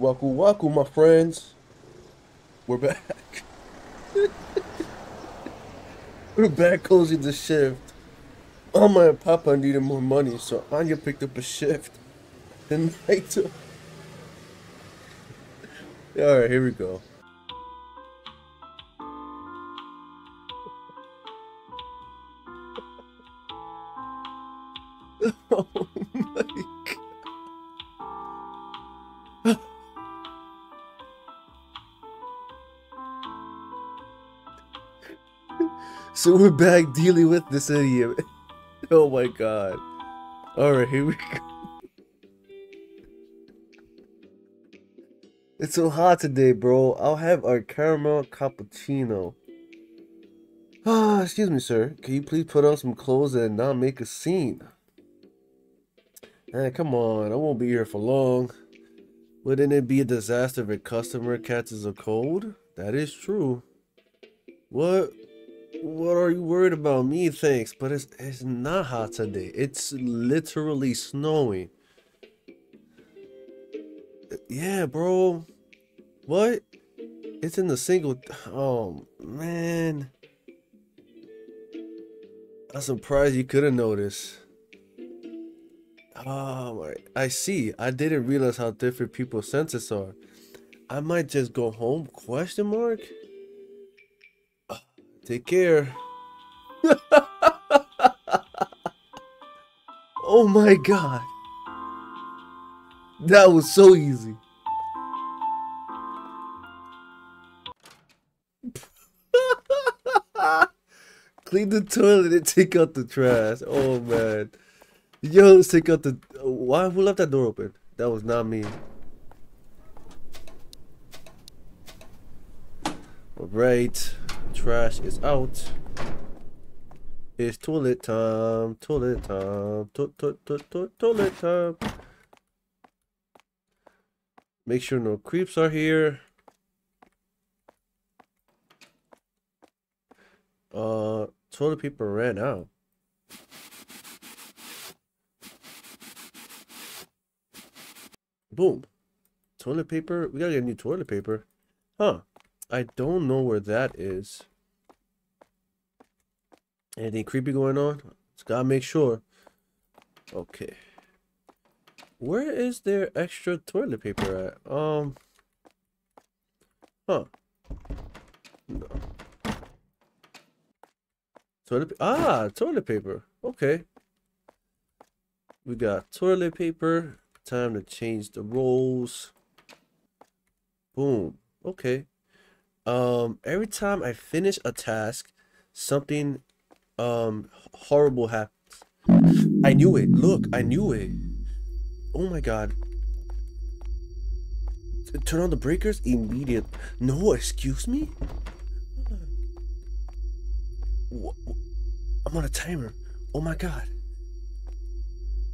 Waku waku, my friends. We're back. We're back closing the shift. Oh, Mama and Papa needed more money, so Anya picked up a shift. And Naito. Alright, here we go. We're back dealing with this idiot. Oh my god. Alright, here we go. It's so hot today, bro. I'll have our caramel cappuccino. Ah, excuse me, sir. Can you please put on some clothes and not make a scene? Man, come on. I won't be here for long. Wouldn't it be a disaster if a customer catches a cold? That is true. What? What are you worried about? Me, thanks. But it's it's not hot today. It's literally snowing. Yeah, bro. What? It's in the single. Oh man. I'm surprised you couldn't notice. Oh! I see. I didn't realize how different people's senses are. I might just go home? Question mark. Take care. oh my god. That was so easy. Clean the toilet and take out the trash. Oh man. Yo, let's take out the. Why? Who left that door open? That was not me. Alright. Trash is out. It's toilet time. Toilet time. To to to to toilet time. Make sure no creeps are here. Uh, toilet paper ran out. Boom. Toilet paper. We gotta get new toilet paper. Huh. I don't know where that is. Anything creepy going on? Just gotta make sure. Okay. Where is there extra toilet paper at? Um. Huh. No. Toilet. Ah, toilet paper. Okay. We got toilet paper. Time to change the rolls. Boom. Okay. Um, every time I finish a task, something um horrible happens. I knew it. Look, I knew it. Oh my god. Turn on the breakers immediate. No, excuse me? I'm on a timer. Oh my god.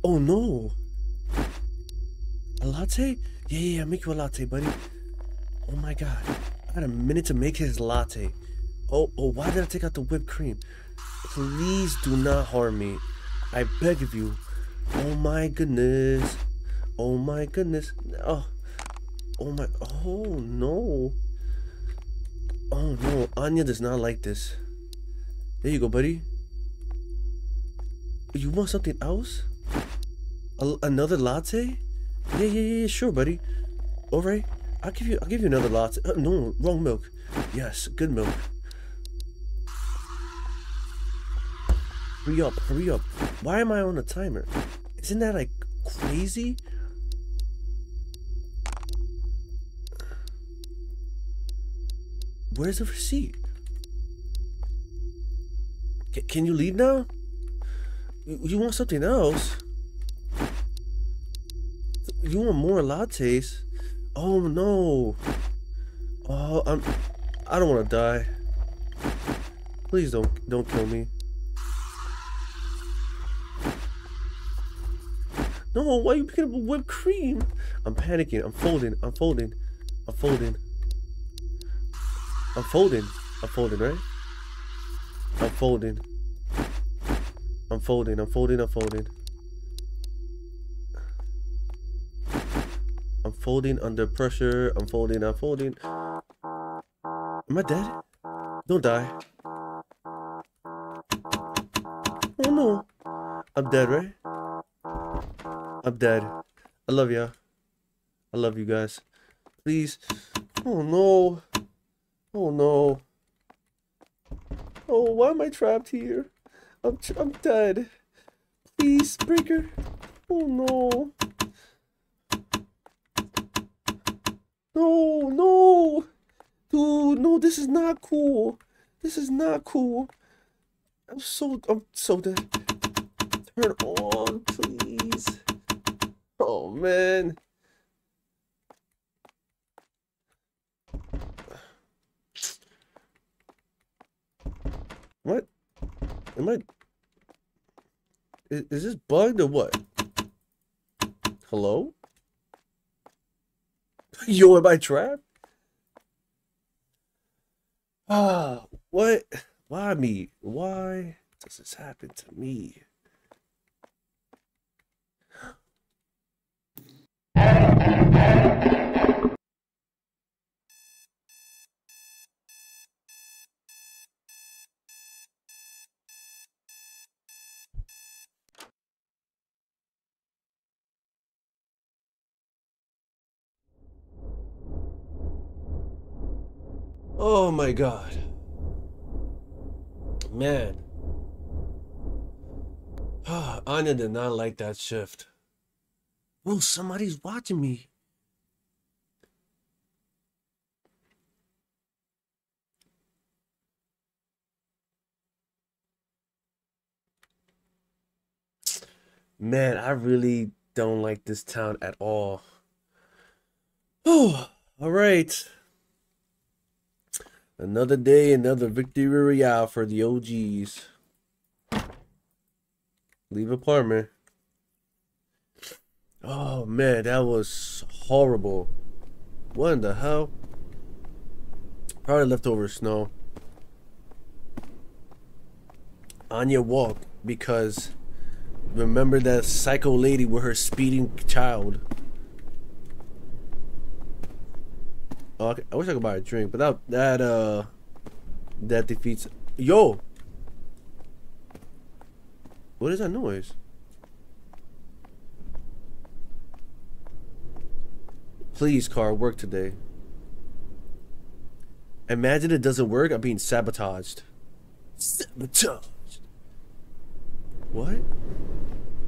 Oh no. A latte? Yeah, yeah, yeah, make you a latte, buddy. Oh my god. I had a minute to make his latte. Oh, oh, why did I take out the whipped cream? Please do not harm me. I beg of you. Oh my goodness. Oh my goodness. Oh, oh my. Oh no. Oh no. Anya does not like this. There you go, buddy. You want something else? A another latte? Yeah, yeah, yeah, sure, buddy. All right. I'll give you. I'll give you another latte. Uh, no, wrong milk. Yes, good milk. Hurry up, hurry up. Why am I on a timer? Isn't that like crazy? Where's the receipt? C can you leave now? You want something else? You want more lattes? Oh no. Oh, I'm I don't want to die. Please don't don't kill me. No, why are you picking up whipped cream? I'm panicking. I'm folding. I'm folding. I'm folding. I'm folding. I'm folding, right? I'm folding. I'm folding. I'm folding. I'm folding. I'm folding under pressure. I'm folding, I'm folding. Am I dead? Don't die. Oh no. I'm dead, right? I'm dead. I love ya. I love you guys. Please. Oh no. Oh no. Oh, why am I trapped here? I'm, I'm dead. Please, breaker. Oh no. No, no. Dude, no, this is not cool. This is not cool. I'm so, I'm so dead. Turn on, please. Oh, man. What? Am I... Is, is this bugged or what? Hello? Yo, am I trapped? Ah, what? Why me? Why does this happen to me? Oh my god. Man. Anya did not like that shift. Oh, somebody's watching me. Man, I really don't like this town at all. Oh, all right. Another day, another victory royale for the OGs. Leave apartment. Oh man, that was horrible. What in the hell? Probably leftover snow. Anya walked because remember that psycho lady with her speeding child. Oh, I wish I could buy a drink, but that that uh that defeats. Yo, what is that noise? Please, car, work today. Imagine it doesn't work. I'm being sabotaged. Sabotaged. What?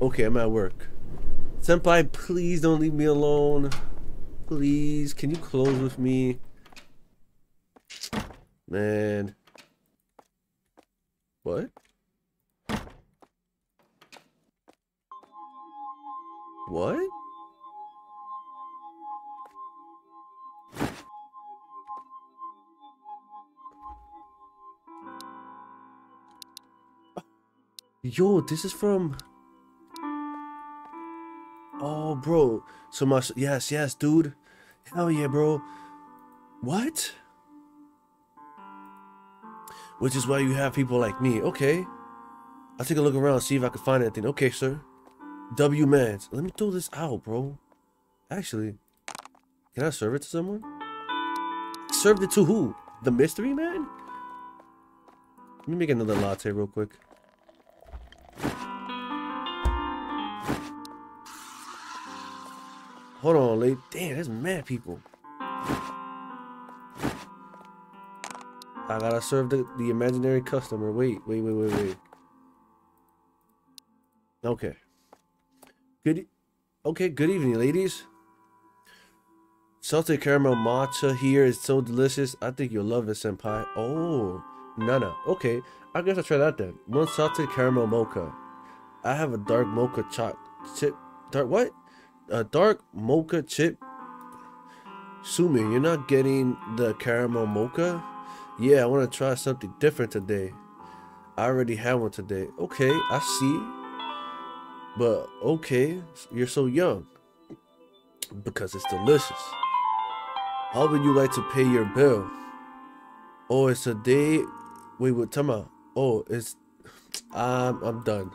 Okay, I'm at work. Senpai, please don't leave me alone. Please, can you close with me? Man. What? What? Yo, this is from Oh, bro. So much. Yes, yes, dude. Hell yeah, bro. What? Which is why you have people like me. Okay. I'll take a look around, see if I can find anything. Okay, sir. W Mans. Let me throw this out, bro. Actually, can I serve it to someone? Served it to who? The mystery man? Let me make another latte real quick. Hold on, lady. Damn, there's mad people. I gotta serve the, the imaginary customer. Wait, wait, wait, wait, wait. Okay. Good. Okay, good evening, ladies. Salted caramel matcha here is so delicious. I think you'll love it, senpai. Oh, Nana. Okay, I guess I'll try that then. One salted caramel mocha. I have a dark mocha choc chip. Dark what? A dark mocha chip. Sumi, you're not getting the caramel mocha? Yeah, I want to try something different today. I already had one today. Okay, I see. But okay, you're so young. Because it's delicious. How would you like to pay your bill? Oh, it's a day. Wait, what? Tell me. Oh, it's. I'm I'm done.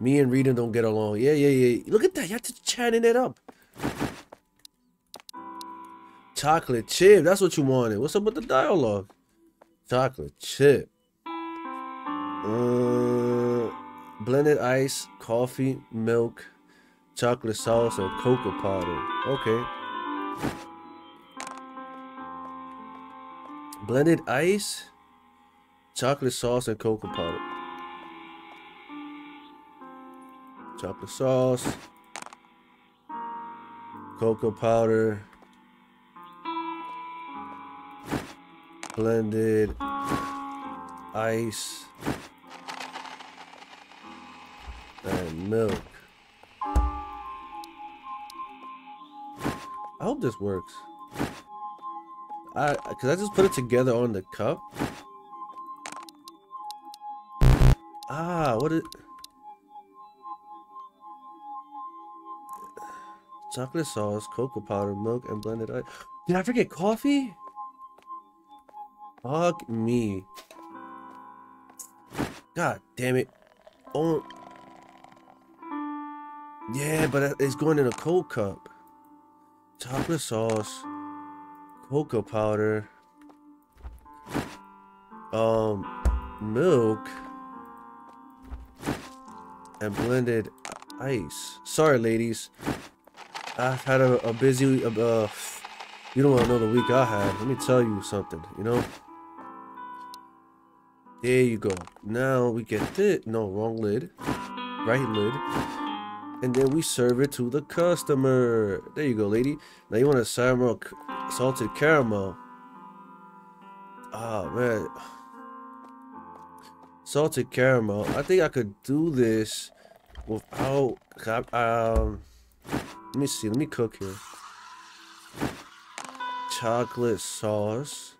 Me and Rita don't get along. Yeah, yeah, yeah. Look at that. You're just chatting it up. Chocolate chip. That's what you wanted. What's up with the dialogue? Chocolate chip. Uh, blended ice, coffee, milk, chocolate sauce, and cocoa powder. Okay. Blended ice, chocolate sauce, and cocoa powder. Chocolate sauce, cocoa powder, blended ice, and milk. I hope this works. I, cause I just put it together on the cup. Ah, what is... Chocolate sauce, cocoa powder, milk, and blended ice. Did I forget coffee? Fuck me. God damn it. Oh. Yeah, but it's going in a cold cup. Chocolate sauce, cocoa powder, um, milk, and blended ice. Sorry, ladies. I've had a, a busy, uh, you don't want to know the week I had. Let me tell you something, you know? There you go. Now we get this. No, wrong lid. Right lid. And then we serve it to the customer. There you go, lady. Now you want a caramel, salted caramel. Oh, man. Salted caramel. I think I could do this without... Um, let me see. Let me cook here. Chocolate sauce.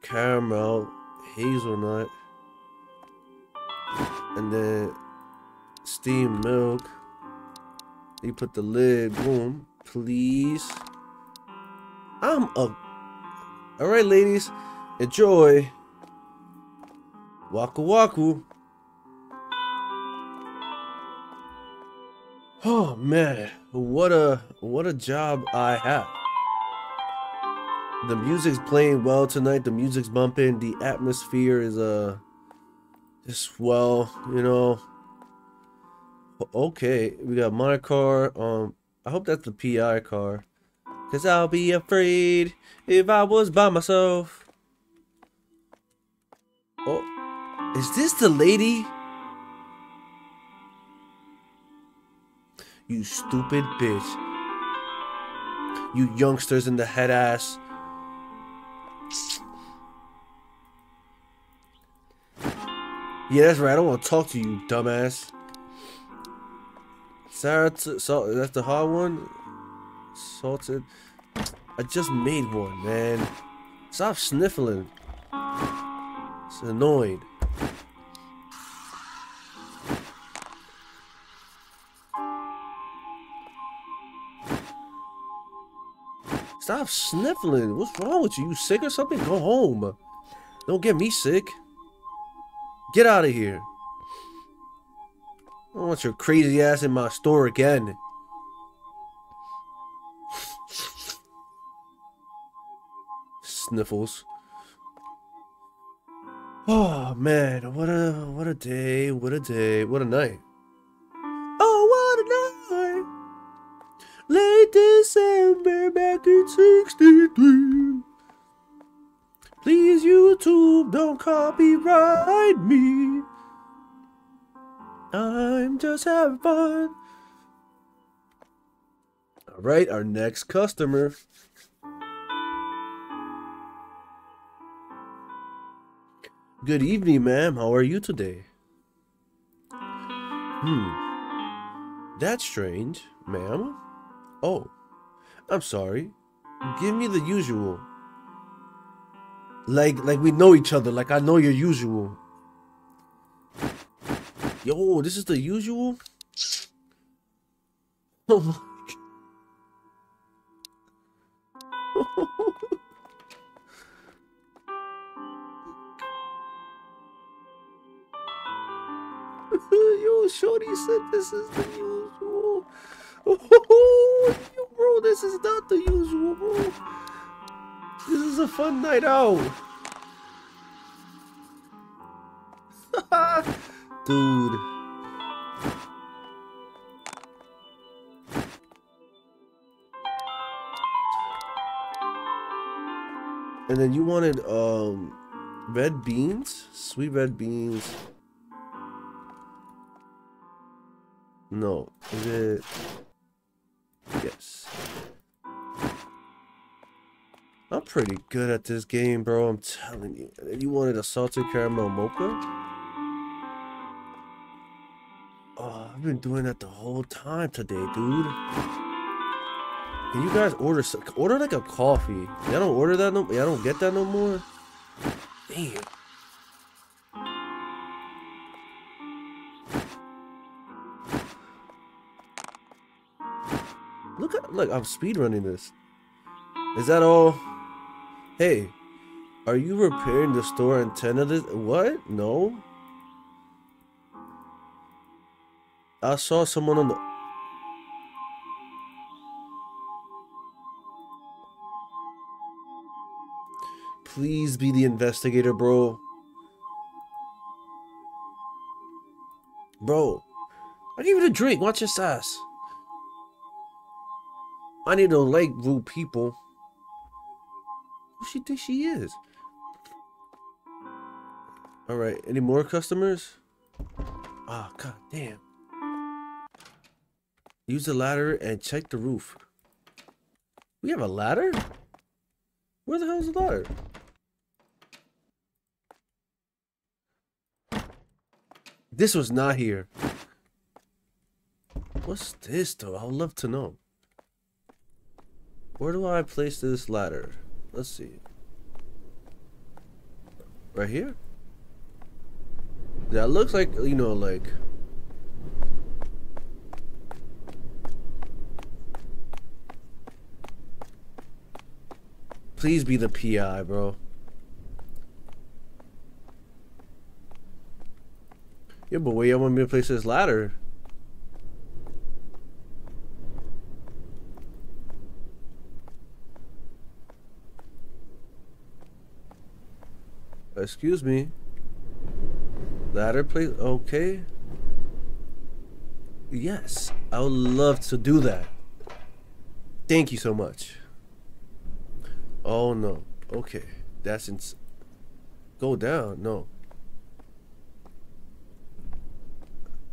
Caramel hazelnut, and then steamed milk. You put the lid, boom, please. I'm a. All right, ladies, enjoy. Waku waku. Oh man, what a what a job I have the music's playing well tonight. The music's bumping. The atmosphere is uh just well, you know. Okay, we got my car. Um, I hope that's the PI car. Cause I'll be afraid if I was by myself. Oh, is this the lady? You stupid bitch. You youngsters in the head ass. Yeah, that's right. I don't want to talk to you, dumbass. Sarah, salt. That's the hard one. Salted. I just made one, man. Stop sniffling. It's annoying. Stop sniffling. What's wrong with you? You sick or something? Go home. Don't get me sick. Get out of here. I want your crazy ass in my store again. Sniffles. Oh man, what a what a day, what a day, what a night. December back in 63. Please, YouTube, don't copyright me. I'm just having fun. All right, our next customer. Good evening, ma'am. How are you today? Hmm. That's strange, ma'am. Oh, I'm sorry. Give me the usual. Like like we know each other. Like I know your usual. Yo, this is the usual. Oh my Yo, Shorty said this is the usual. This is not the usual, bro. This is a fun night out. Dude. And then you wanted um red beans? Sweet red beans. No. Is it pretty good at this game, bro. I'm telling you. You wanted a salted caramel mocha? Oh, I've been doing that the whole time today, dude. Can you guys order some, order like a coffee? Y'all don't order that no y'all don't get that no more? Damn. Look at look, I'm speed running this. Is that all? Hey, are you repairing the store antenna? This what? No. I saw someone on the Please be the investigator, bro. Bro, I gave it a drink. Watch your ass. I need to like rude people. Who she think she is? All right. Any more customers? Ah, oh, god damn. Use the ladder and check the roof. We have a ladder? Where the hell is the ladder? This was not here. What's this though? I would love to know. Where do I place this ladder? Let's see. Right here? That looks like, you know, like... Please be the PI, bro. Yeah, but where you want me to place this ladder? Excuse me. Ladder, please. Okay. Yes, I would love to do that. Thank you so much. Oh no. Okay, that's ins. Go down. No.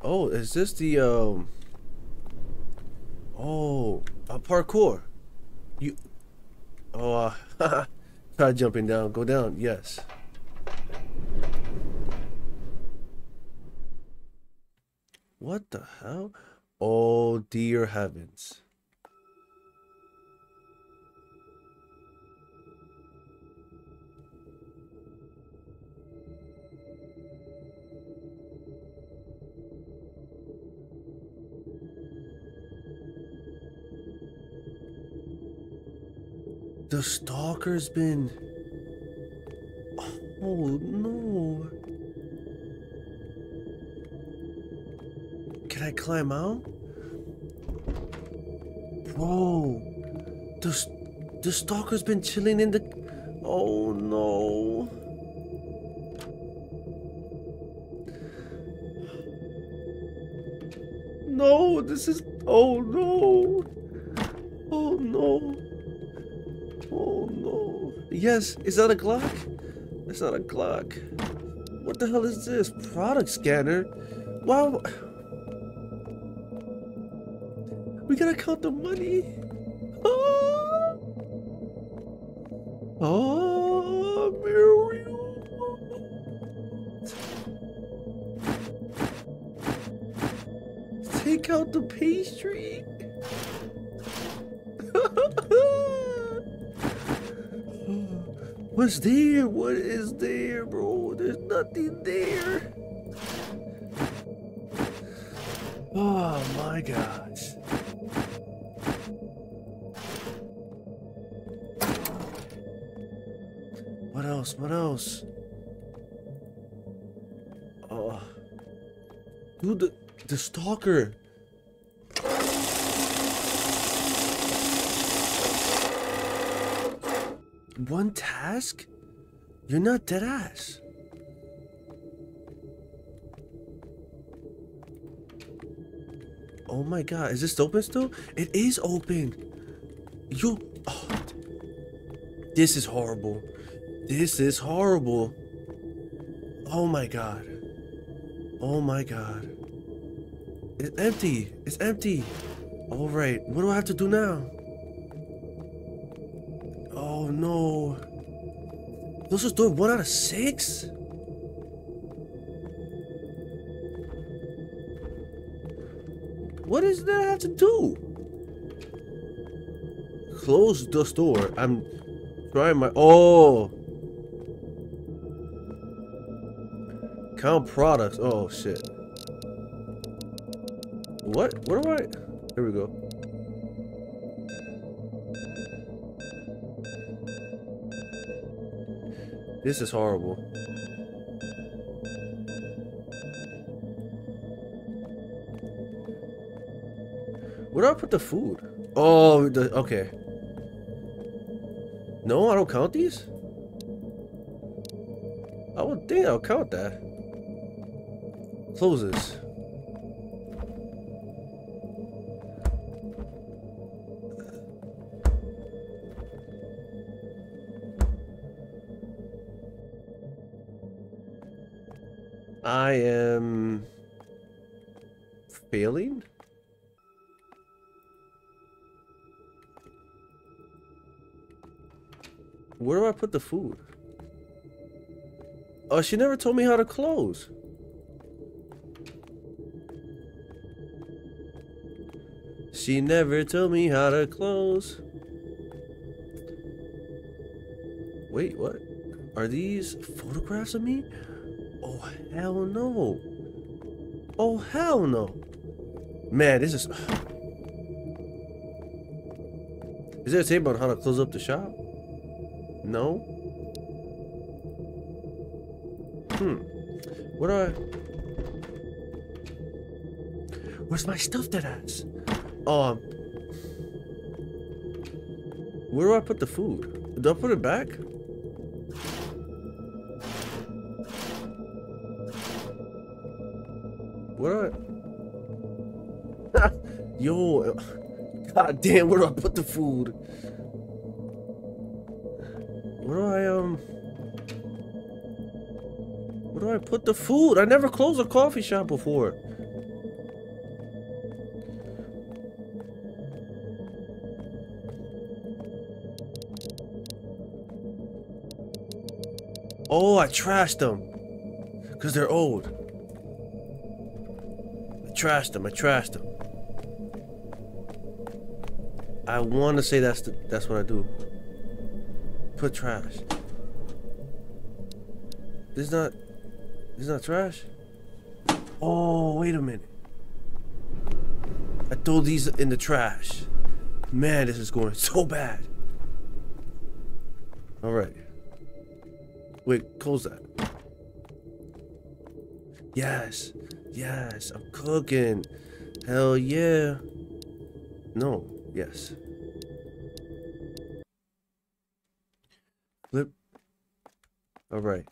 Oh, is this the um? Oh, a parkour. You. Oh, uh, try jumping down. Go down. Yes. What the hell? Oh dear heavens. The stalker's been... Oh no. I climb out? Bro, the, the stalker's been chilling in the... Oh no. No, this is... Oh no. Oh no. Oh no. Yes, is that a Glock? It's not a Glock. What the hell is this? Product scanner? Wow. The money. Ah. Ah, oh, oh Muriel. Take out the pastry. What's there? What is there, bro? There's nothing there. Oh my gosh. What else? What else? Oh. Dude, the, the stalker. one task? You're not dead ass. Oh my god, is this open still? It is open. You. Oh, this is horrible. This is horrible. Oh my god. Oh my god. It's empty. It's empty. All right. What do I have to do now? Oh no. This was doing one out of six? What does that I have to do? Close the store. I'm trying my. Oh. Count products. Oh shit. What? What do I? Here we go. This is horrible. Where do I put the food? Oh, the, okay. No, I don't count these? I would think I'll count that. Closes. I am failing? Where do I put the food? Oh, she never told me how to close. She never told me how to close. Wait, what? Are these photographs of me? Oh, hell no. Oh, hell no. Man, this is... Is there a table on how to close up the shop? No? Hmm. What do I... Where's my stuff that ass? Um... Where do I put the food? Do I put it back? What do I... Yo... God damn, where do I put the food? Where do I, um... Where do I put the food? I never closed a coffee shop before. Oh, I trashed them. Because they're old. I trashed them. I trashed them. I want to say that's the, that's what I do. Put trash. This is not. This is not trash. Oh, wait a minute. I threw these in the trash. Man, this is going so bad. All right. Wait, close that. Yes. Yes, I'm cooking. Hell yeah. No, yes. Flip. All right.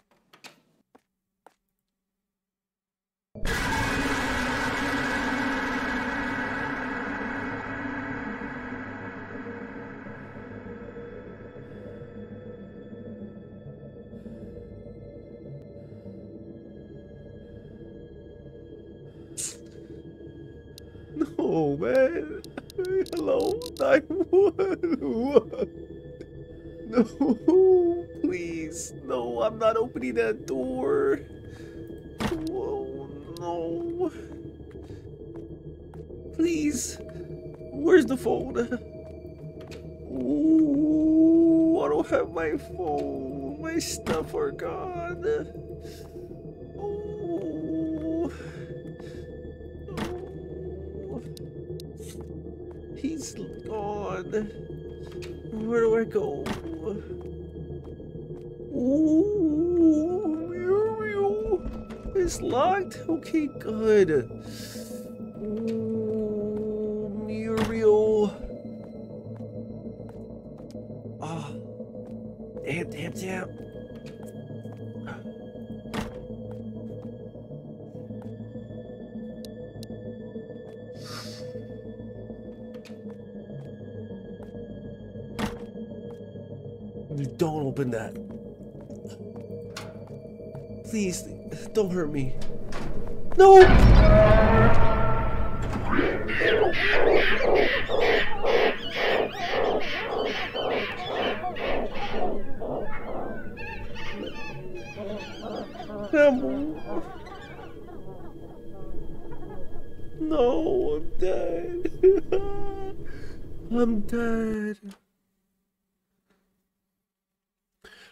That door. Whoa, no. Please. Where's the phone? Ooh, I don't have my phone. My stuff are gone. Oh. Oh. He's gone. Where do I go? Ooh. It's locked? Okay, good. Ooh, Muriel. Ah. Damn, damn, damn. Don't open that. Please, don't hurt me. No! Campbell. No, I'm dead. I'm dead.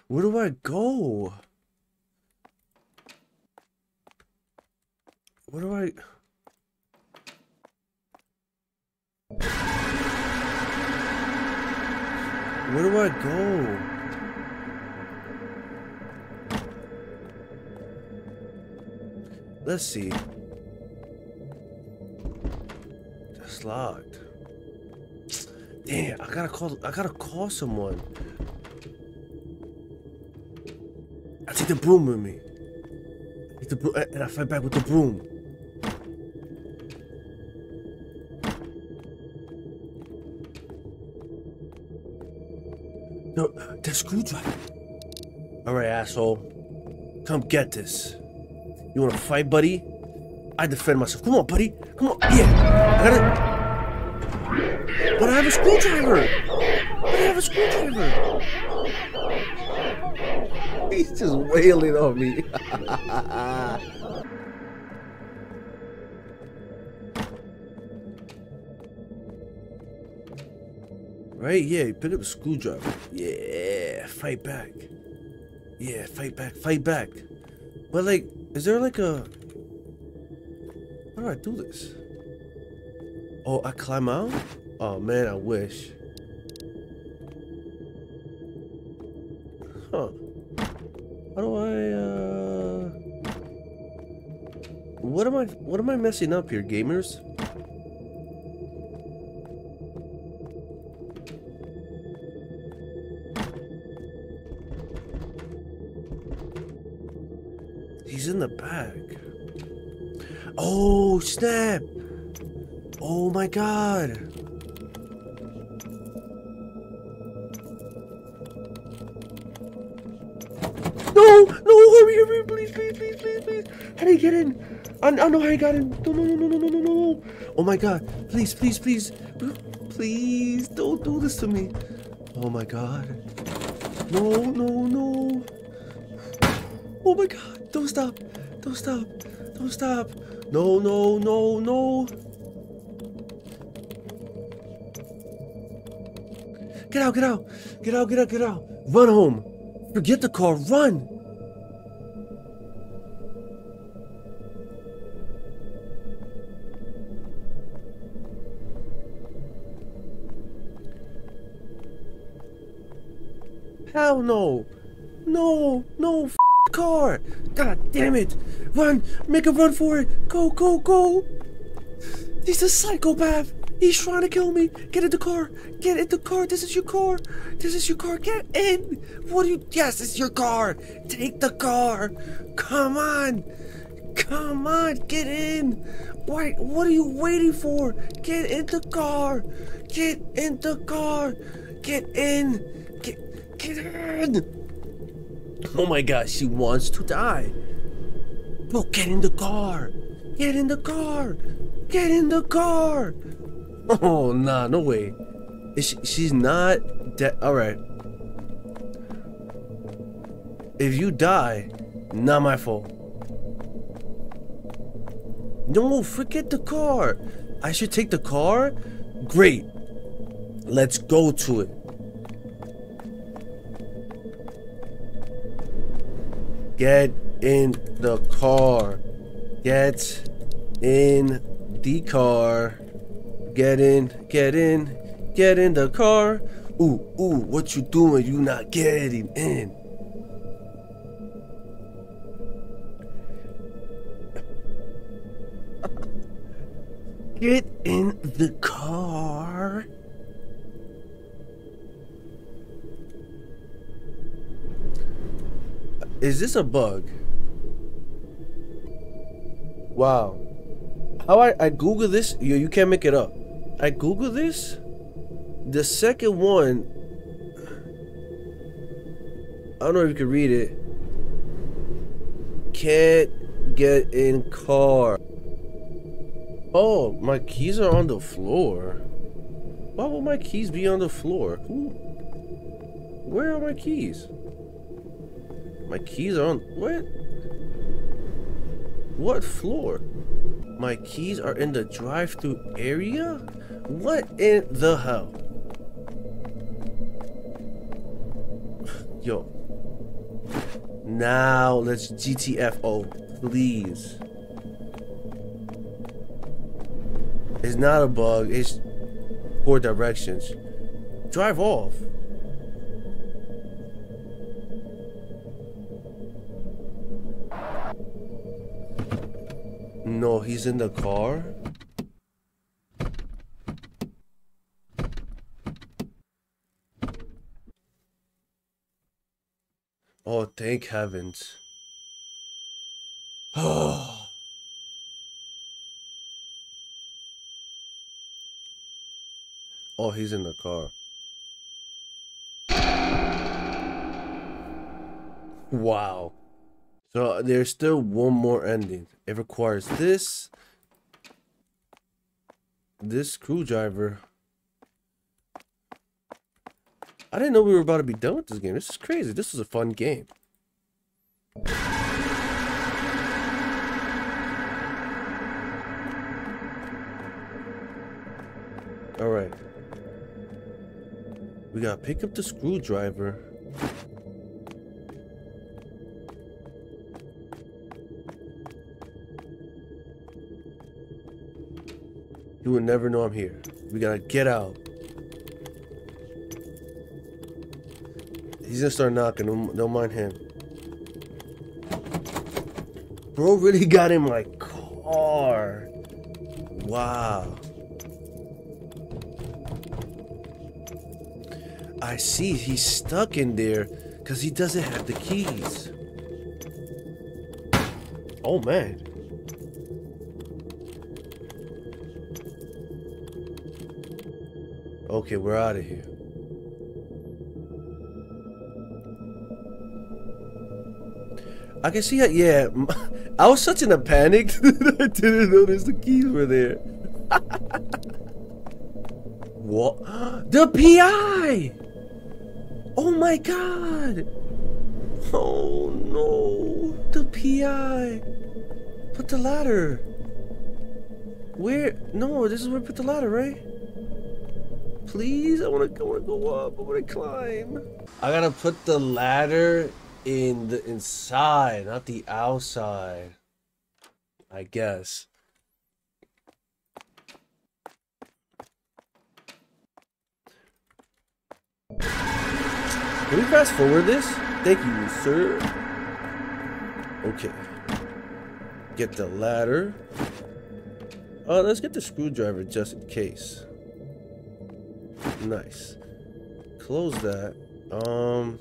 Where do I go? Where do I... Where do I go? Let's see. It's locked. Damn, I gotta call I gotta call someone. I take the broom with me. Take the broom and I fight back with the broom. Screwdriver. Alright, asshole. Come get this. You wanna fight, buddy? I defend myself. Come on, buddy. Come on. Yeah. I gotta. But I have a screwdriver. But I have a screwdriver. He's just wailing on me. right? Yeah, pick up a screwdriver. Yeah, fight back. Yeah, fight back, fight back. But like, is there like a... How do I do this? Oh, I climb out? Oh man, I wish. Huh. How do I, uh... What am I, what am I messing up here, gamers? Snap! Oh my god! No! No! Hurry, hurry, please, please, please, please, please! How do you get in? I, I know how you got in. No, no, no, no, no, no, no! Oh my god! Please, please, please! Please, don't do this to me! Oh my god! No, no, no! Oh my god! Don't stop! Don't stop! Don't stop! No, no, no, no! Get out, get out! Get out, get out, get out! Run home! Forget the car, run! Hell no! No! No! Car! God damn it! Run! Make a run for it! Go, go, go! He's a psychopath! He's trying to kill me! Get in the car! Get in the car! This is your car! This is your car! Get in! What do you- Yes, it's your car! Take the car! Come on! Come on! Get in! Why- What are you waiting for? Get in the car! Get in the car! Get in! Get- Get in! Oh my god, she wants to die. Bro, get in the car. Get in the car. Get in the car. Oh, nah, no way. She, she's not dead. Alright. If you die, not my fault. No, forget the car. I should take the car? Great. Let's go to it. Get in the car. Get in the car. Get in, get in, get in the car. Ooh, ooh, what you doing? You not getting in. Get in the car. Is this a bug? Wow. How I, I Google this? You, you can't make it up. I Google this. The second one. I don't know if you can read it. Can't get in car. Oh, my keys are on the floor. Why would my keys be on the floor? Where are my keys? My keys are on. What? What floor? My keys are in the drive through area? What in the hell? Yo. Now let's GTFO, please. It's not a bug, it's poor directions. Drive off. No, he's in the car. Oh, thank heavens. Oh. Oh, he's in the car. Wow. So there's still one more ending. It requires this, this screwdriver. I didn't know we were about to be done with this game. This is crazy. This is a fun game. Alright. We gotta pick up the screwdriver. You will never know I'm here. We gotta get out. He's gonna start knocking. Don't, don't mind him. Bro really got in my car. Wow. I see he's stuck in there because he doesn't have the keys. Oh man. Okay, we're out of here. I can see how, yeah. I was such in a panic that I didn't notice the keys were there. what? The PI! Oh my god! Oh no! The PI! Put the ladder! Where? No, this is where put the ladder, right? Please, I wanna, I wanna go up. I wanna climb. I gotta put the ladder in the inside, not the outside. I guess. Can we fast forward this? Thank you, sir. Okay. Get the ladder. Oh, let's get the screwdriver just in case. Nice. Close that. Um...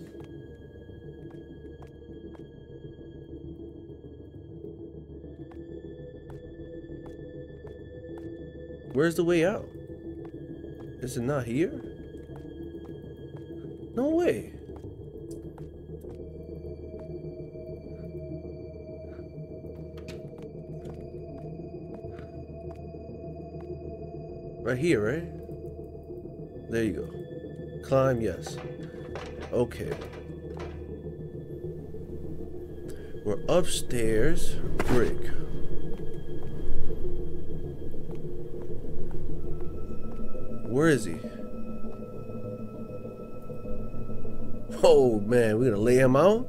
Where's the way out? Is it not here? No way. Right here, right? There you go. Climb, yes. Okay. We're upstairs. Brick. Where is he? Oh man, we're gonna lay him out?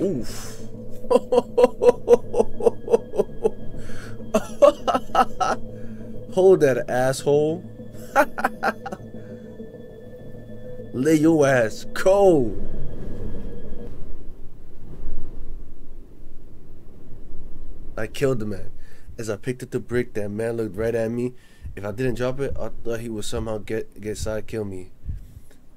Oof. Hold that asshole. lay your ass cold. I killed the man. As I picked up the brick, that man looked right at me. If I didn't drop it, I thought he would somehow get get side kill me.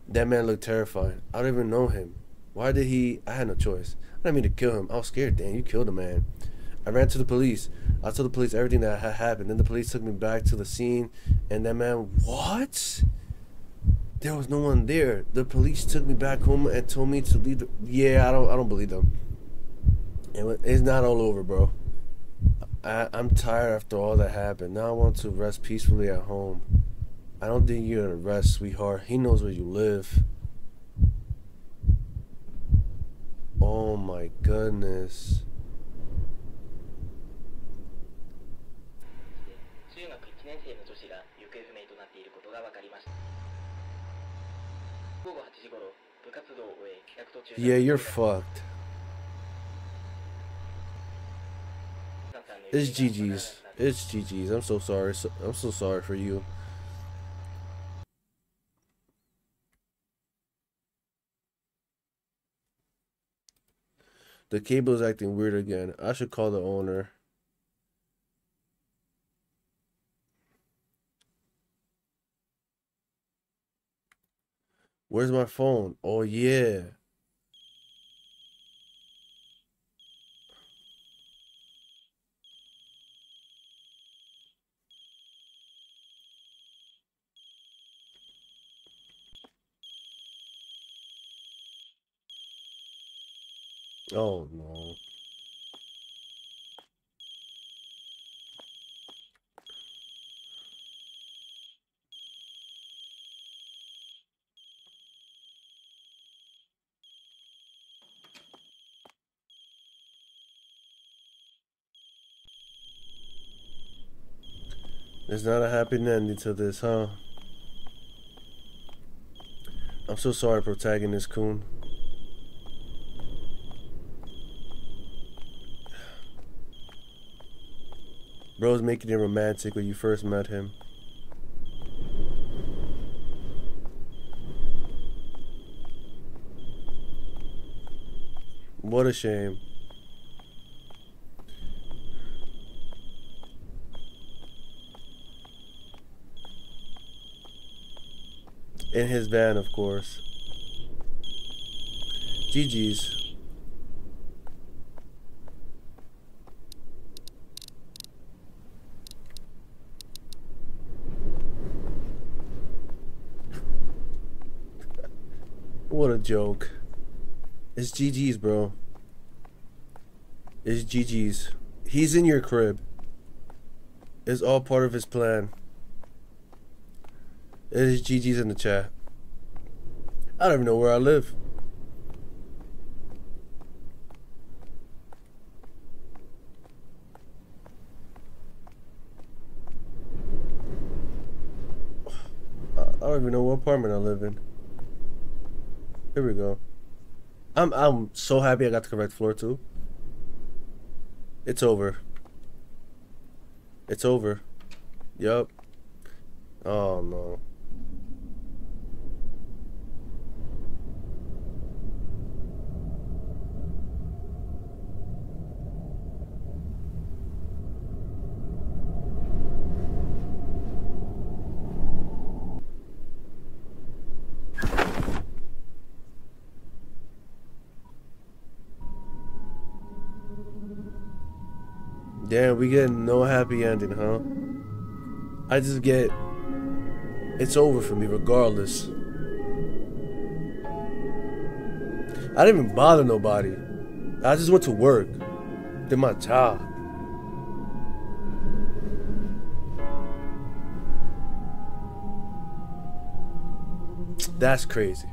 That man looked terrifying. I don't even know him. Why did he? I had no choice. I didn't mean to kill him. I was scared. Damn, you killed a man. I ran to the police. I told the police everything that had happened. Then the police took me back to the scene, and that man, what? There was no one there. The police took me back home and told me to leave. The, yeah, I don't, I don't believe them. it's not all over, bro. I, I'm tired after all that happened. Now I want to rest peacefully at home. I don't think you're gonna rest, sweetheart. He knows where you live. Oh my goodness. Yeah, you're fucked. It's GG's. It's GG's. I'm so sorry. I'm so sorry for you. The cable is acting weird again. I should call the owner. Where's my phone? Oh, yeah. Oh no. There's not a happy ending to this, huh? I'm so sorry, protagonist Coon. Bro's making it romantic when you first met him. What a shame. In his van, of course. GG's. What a joke. It's GG's, bro. It's GG's. He's in your crib. It's all part of his plan. It is GG's in the chat. I don't even know where I live. I don't even know what apartment I live in. Here we go. I'm I'm so happy I got the correct floor too. It's over. It's over. Yup. Oh no. Damn, we get no happy ending, huh? I just get it's over for me regardless. I didn't even bother nobody. I just went to work. Did my job. That's crazy.